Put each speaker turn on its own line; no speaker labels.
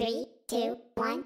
Three, two, one.